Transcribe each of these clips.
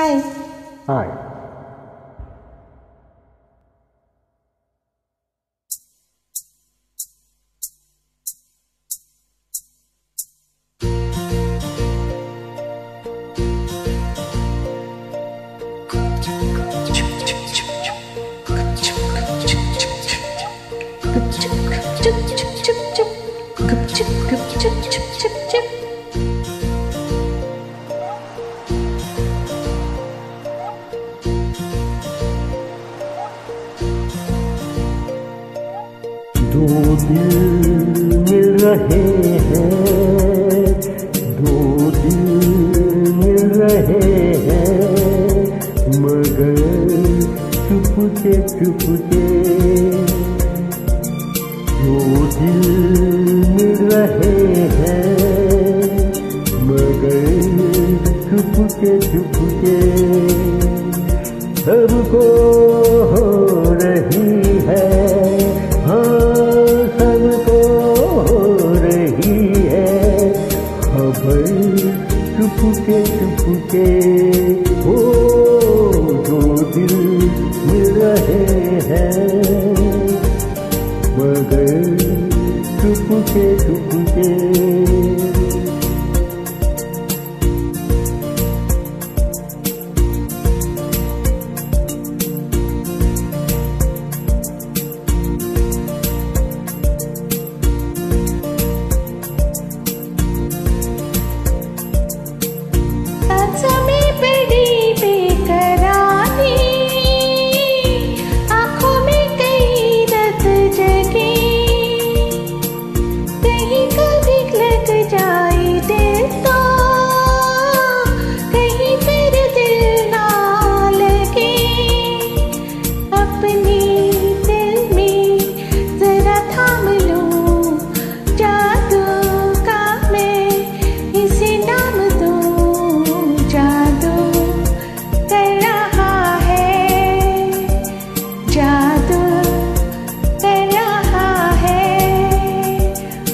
Hi. Hi. Good job. दो दिल मिल रहे हैं, दो दिल मिल रहे हैं, मगर चुपके चुपके दो दिल मिल रहे हैं, मगर चुपके चुपके सबको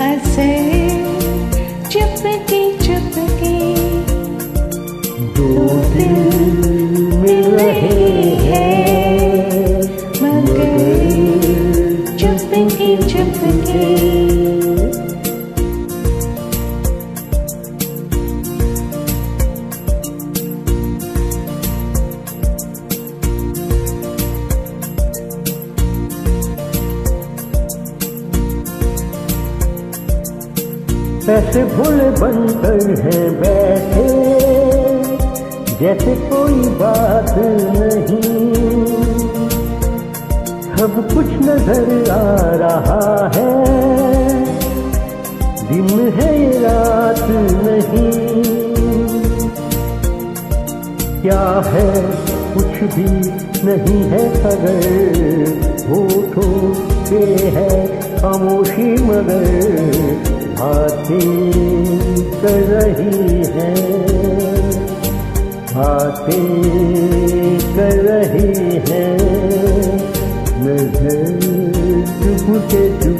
असर चुपके चुपके दो दिल ऐसे भोले बनकर हैं बैठे, जैसे कोई बात नहीं। सब कुछ नज़र आ रहा है, दिन है रात नहीं। क्या है, कुछ भी नहीं है अगर होठों पे है खामोशी मगर। बातें कर रही है। बातें कर रही है। नज़र चुपके चुपके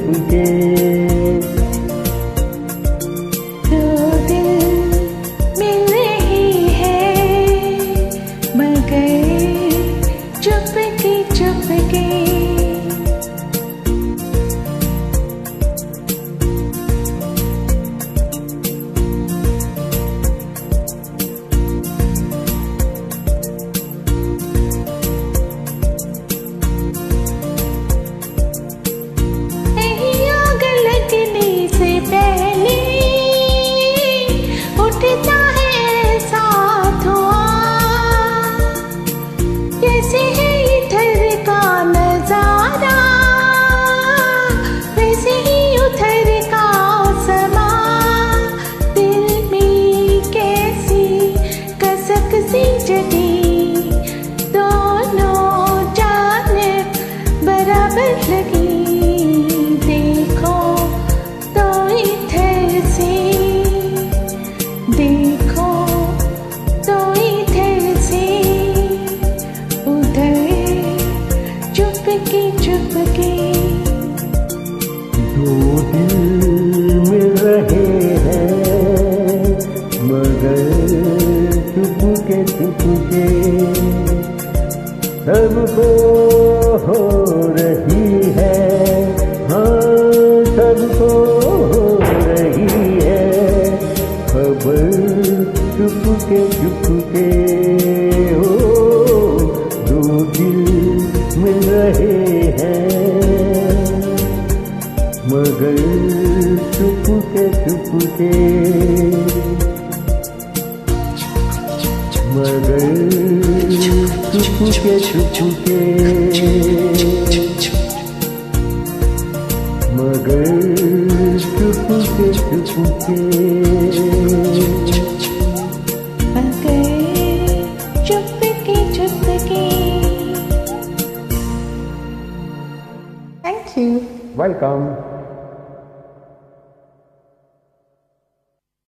चुपके चुपके। दो दिल में रहे हैं, मगर चुपके चुपके। सबको हो रही है हाँ सबको तो हो रही है, खबर मगर चुपके चुपके। मगर चुपके चुपके। मगर चुपके चुपके। मगर